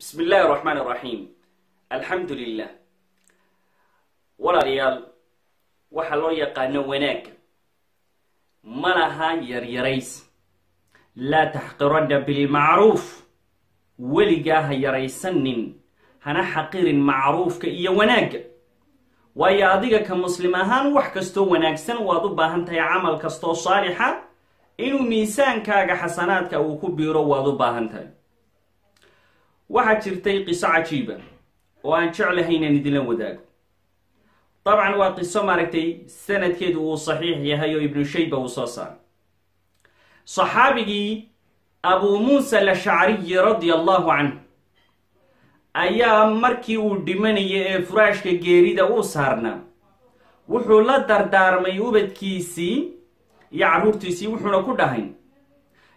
bismi illaahi araxmaan araxiim alxamdu lilah walaalayaal waxaa loo yaqaano wanaagga ma laha yaryarays. Laa taxqiranna bilmacruuf. Weligaa ha yaraysanin hana xaqirin macruufka iyo wanaagga waayo adiga ka muslim ahaan wax kastoo wanaagsan waad u baahan tahay camal kastoo saalixa. Inuu miisaankaaga xasanaadka uu ku biiro waad u baahan tahay waxaa jirtay qiso cajiiba oo aan jeclahay inaan idinla wadaago. Dabcan waa qiso maaragtay sanadkeedu uu saxiix yahay oo ibnu shayba uu soo saaray. Saxaabigii abuu muusa alashcariyi radia allahu canhu ayaa markii uu dhimanayay ee furaashka geerida uu saarnaa. Wuxuu la dardaarmay ubadkiisii iyo carruurtiisii wuxuuna ku dhahay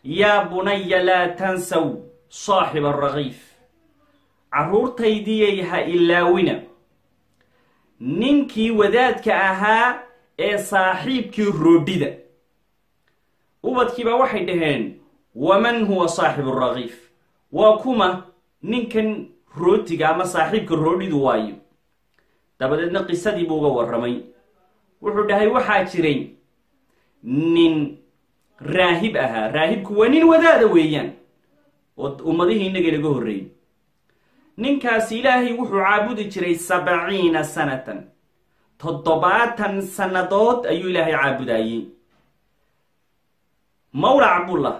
yaa bunaya laa tansaw saaxiba arakiif carruurtaydiyay ha ilaawina ninkii wadaadka ahaa ee saaxiibkii roodhida ubadkiiba waxay dhaheen waman huwa saaxibu rakiif waa kuma ninkan rootiga ama saaxiibka roodhidu waayo. Dabadeedna qisadii buu uga warramay. Wuxuu dhahay waxaa jiray nin raahib ahaa. Raahibku waa nin wadaada weeyaan. Oo ummadihii innaga inaga horreeyey ninkaasi ilaahay wuxuu caabudi jiray sabciina sanatan. Toddobaatan sannadood ayuu ilaahay caabudayey. Mawlac bullah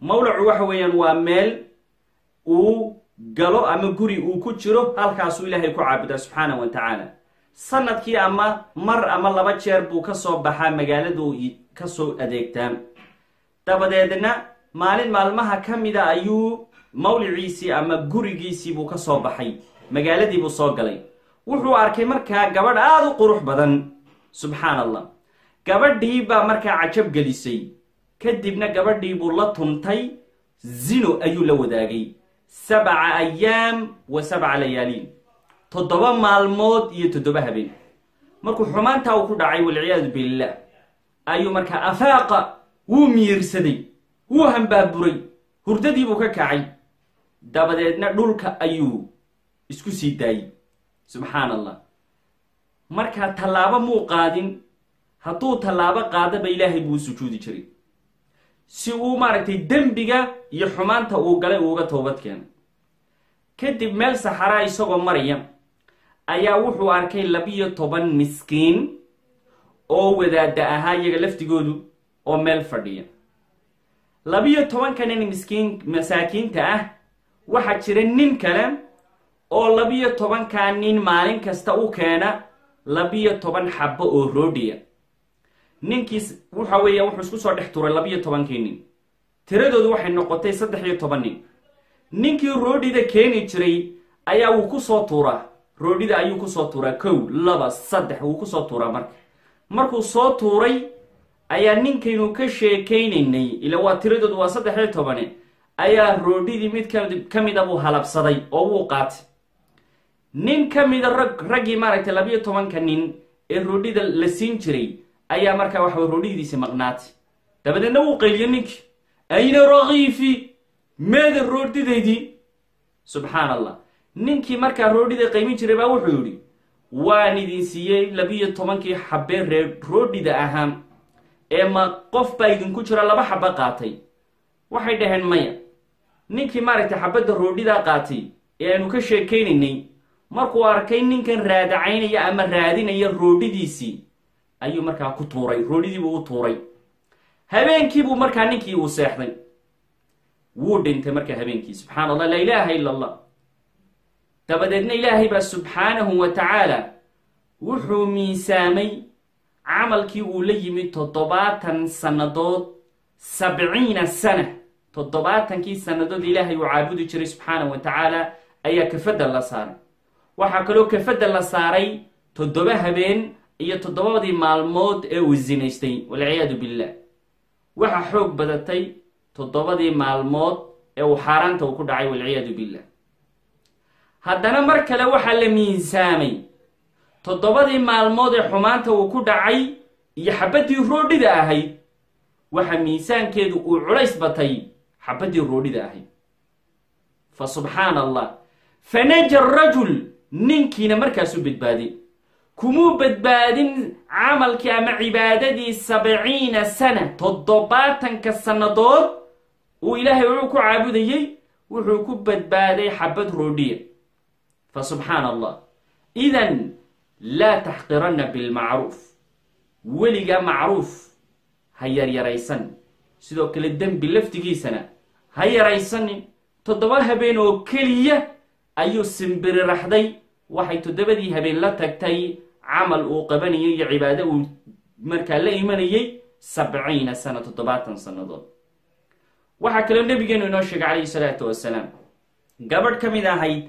mawlacu waxa weeyaan waa meel uu galo ama guri uu ku jiro halkaasuu ilaahay ku caabudaa subxaanah wa tacaala. Sanadkii ama mar ama laba jeer buu ka soo baxaa magaaladu ka soo adeegtaa. Dabadeedna maalin maalmaha ka mida ayuu mawliciisii ama gurigiisii buu ka soo baxay. Magaaladii buu soo galay. Wuxuu arkay markaa gabadh aada u qurux badan. Subxaan allah gabadhii baa markaa cajab gelisay. Kadibna gabadhii buu la tuntay zino ayuu la wadaagay. Sabca ayaam wa sabca layaaliin. Toddoba maalmood iyo toddoba habeen. Markuu xumaantaa uu ku dhacay walciyaadu billah ayuu markaa afaaqa wuu miirsaday. Wuu hambaaburay hurdadii buu ka kacay dabadeedna dhulka ayuu isku sii daayey subxaan allah markaa tallaabo muu qaadin hadduu tallaabo qaadaba ilaahay buu u sujuudi jiray. Si uu maaragtay dembiga iyo xumaanta uu galay uuga toobad keeno. Kadib meel saxaraa isagoo maraya ayaa wuxuu arkay labiyo toban miskiin oo wadaada ahaa iyaga laftigoodu oo meel fadhiya. Labiyo tobankanin miskiin masaakiinta ah waxaa jira nin kale oo labiyo tobankaa nin maalin kasta u keena labiyo toban xabbo oo roodhiya ninkiis waxa weeya wuxuu isku soo dhex turay labiyo tobankii nin. Tiradoodu waxay noqotay saddex iyo toban nin. Ninkii roodhida keeni jiray ayaa wuu ku soo tuuraa. Roodhida ayuu ku soo tuuraa. Kow laba saddex wuu ku soo tuuraa marka. Markuu soo tuuray ayaa ninkaynu ka sheekaynaynay. Ila waa tiradoodu waa saddex iyo tobane ayaa roodhidii mid ka mida buu halabsaday oo wuu qaatay. Nin ka mida rag raggii maaragtay labiyo tobanka nin ee roodhida la siin jiray ayaa markaa waxa roodhidiisi maqnaatay. Dabadeedna wuu qayliyo ninkii ayna rakiifi meeda roodhidaydii subxaan allah ninkii markaa roodhida qaymin jiray baa wuxuu yidhi waan idin siiyey labiyo tobankii xabee ree roodhida ahaa ee ma qof baa idinku jira laba xaba qaatay. Waxay dhaheen maya ninkii maaragtay xabadda roodhidaa qaatay ee aanu ka sheekaynaynay. Markuu arkay ninkan raadacaynaya ama raadinaya roodhidiisii ayuu markaa ku tuuray roodhidiibuu u tuuray. Habeenkiibuu markaa ninkii uu seexday. Wuu dhintay markaa habeenkii subxaan allah laa ilaaha ila allah dabadeedna ilaahay baa subxaanahu wa tacaala wuxuu miisaamay camalkii uu la yimid toddobaatan sannadood sabciina sana toddobaatankii sannadood ilaahay uu caabudi jiray subxaanahu wa tacaala ayaa kafadda la saaray. Waxaa kaloo kafadda la saaray toddoba habeen iyo toddobadii maalmood ee uu zinaystay walciyaadu billah. Waxaa xoog badatay toddobadii maalmood ee uu xaaraanta uu ku dhacay walciyaadu billah. Haddana mar kale waxaa la miisaamay toddobadii maalmood ee xumaanta uu ku dhacay iyo xabaddii roodhida ahayd waxa miisaankeedu uu culays batay xabaddii roodhida ahayd fa subxaana allah fanaja rajul ninkiina markaasuu badbaaday kumuu badbaadin camalkii ama cibaadadii sabciina sana toddobaatanka sannadood uu ilaahay wuxuu ku caabudayey wuxuu ku badbaaday xabad roodhiya. Fa subxaana allah idan laa taxqiranna bilmacruuf. Weligaa macruuf ha yaryaraysan. Sidoo kale dembi laftigiisana ha yaraysanin toddoba habeen oo keliya ayuu simbiriraxday waxay toddobadii habeen la tagtay. Camal uu qabanayay iyo cibaado uu markaa la imanayay sabciina sana toddobaatan sannadood. Waxaa kaloo nebigeenu inoo sheegay calayhi salaatu wasalaam gabadh ka mid ahayd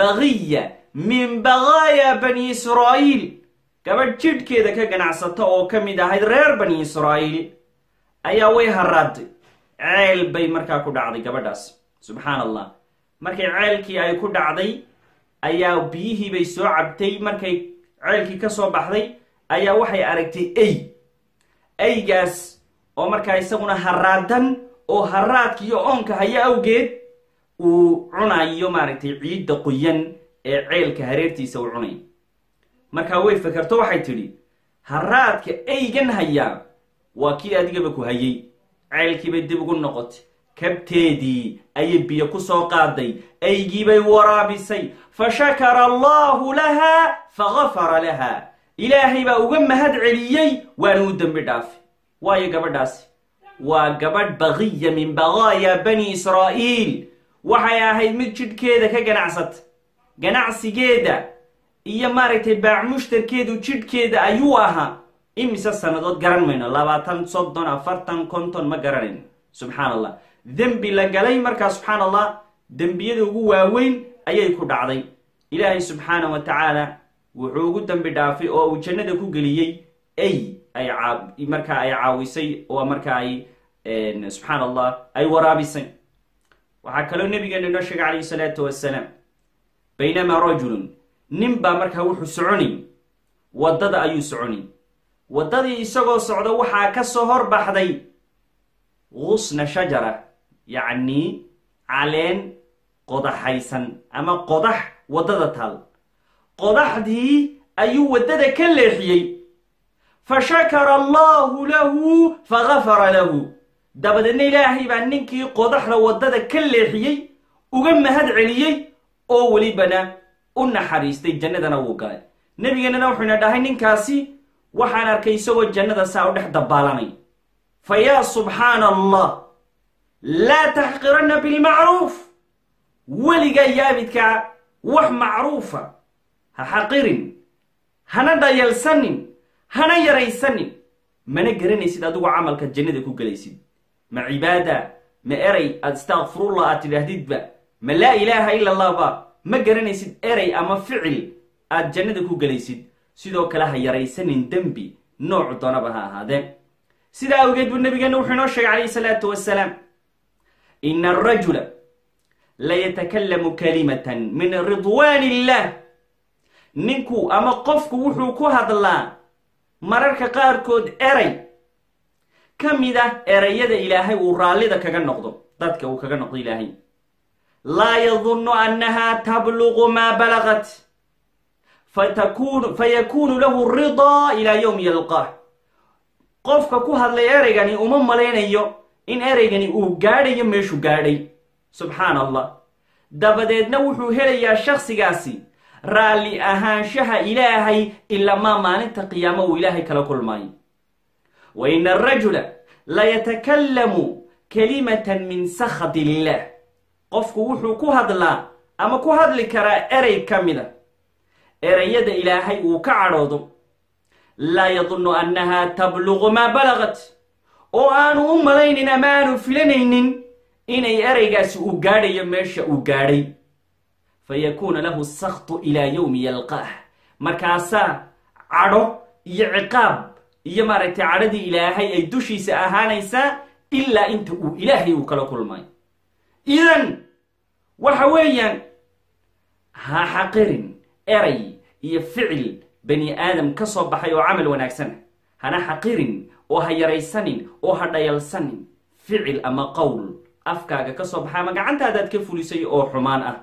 baqiya min baqaaya bani israa'iil. Gabadh jidhkeeda ka ganacsata oo ka mid ahayd reer bani israa'iil ayaa way haraaday ceel bay markaa ku dhacday gabadhaas. Subxaan allah markay ceelkii ay ku dhacday ayaa biyihii bay soo cabtay. Markay ceelkii ka soo baxday ayaa waxay aragtay ey eygaas oo markaa isaguna haraadan oo haraadka iyo oonka haya awgeed uu cunayo maaragtay ciidda qoyan ee ceelka hareertiisa uu cunay. Markaa way fakerto waxay tidhi haraadka eygan hayaa waa kii adigaba ku hayay ceelkiibay dib ugu noqotay. Kabteedii ayay biyo ku soo qaaday eygiibay waraabisay. Fa shakara allahu laha fagafara laha. Ilaahay baa uga mahad celiyey waana u dembi dhaafay. Waayo gabadhaasi waa gabadh baqiya min baqaaya bani israa'iil. Waxay ahayd mid jidhkeeda ka ganacsata. Ganacsigeeda iyo maaragtay baac mushtarkeedu jidhkeeda ayuu ahaa imise sannadood garan mayno? Labaatan soddon afartan konton ma garanayno subxaan allah dembi la galay markaa subxaan allah dembiyada ugu waaweyn ayay ku dhacday. Ilaahay subxaana wa tacaala wuxuu ugu dembi dhaafay oo uu jannada ku geliyey. Ay ay markaa ay caawisay oo markaa ay subxaan allah ay waraabisay. Waxaa kaloo nabigeenu inoo sheegay calayhi salaatu wasalaam baynamaa rajulun nin baa markaa wuxuu soconay waddada ayuu soconay waddadii isagoo socda waxaa ka soo hor baxday gusna shajara yacnii caleen qodaxaysan ama qodax waddada taal. Qodaxdii ayuu waddada ka leexiyey. Fa shakara allahu lahu fagafara lahu. Dabadeedna ilaahay baa ninkii qodaxda waddada ka leexiyey uga mahad celiyey oo welibana u naxariistay jannadana wuu galay. Nebigeenana wuxuyna dhahay ninkaasi waxaan arkay isagoo jannada saa u dhex dabaalanay fa yaa subxaana allah laa taxqiranna bilmacruuf. Weligaa yaabidkaa wax macruufa. Ha xaqirin hana dhayalsanin hana yaraysanin. Mana garanaysid adigu camalka jannada ku gelaysid ma cibaada ma eray aad istakfirullah aad tidhaahdidba. Ma laa ilaaha ila allah ba. Ma garanaysid eray ama ficil aad jannada ku gelaysid sidoo kale ha yaraysanin dembi noocu doonaba ha ahaadeen. Sidaa awgeed buu nabigeena wuxuu inoo sheegay calayhi salaatu wasalaam ina arajula layatakallamu kalimatan min ridwaan illah ninku ama qofku wuxuu ku hadlaa mararka qaarkood eray. Ka mid ah erayada ilaahay uu raallida kaga noqdo dadka uu kaga noqdo ilaahay. Laa yadunnu annaha tabluqu maa balagat fayakunu lahu ridaa ilaa yowmi yalqaah qofka ku hadlay ereygani uma malaynayo in ereygani uu gaadhayo meeshuu gaadhay. Subxaan allah dabadeedna wuxuu helayaa shakhsigaasi raalli ahaanshaha ilaahay ilamaa maalinta qiyaamo uu ilaahay kala kulmaayo wa ina arajula layatakallamu kalimatan min sakhati illah qofku wuxuu ku hadlaa ama ku hadli karaa erey ka mida erayada ilaahay uu ka cadhoodo laa yadunnu annaha tabluqu maa balagat oo aanu u malaynin ama aanu filanaynin inay ereygaasi uu gaadhayo meesha uu gaadhay. Fa yakuuna lahu sakhtu ilaa yowmi yalqaah. Markaasaa cadho iyo ciqaab iyo maaragtay cadhadii ilaahay ay dushiisa ahaanaysaa ilaa inta uu ilaahay uu kala kulmayo idan waxa weeyaan ha xaqirin eray iyo ficil bani aadam ka soo baxay oo camal wanaagsana hana xaqirin oo ha yaraysanin oo ha dhayalsanin. Ficil ama qowl afkaaga ka soo baxay ama gacantaadaad ka fulisay oo xumaan ah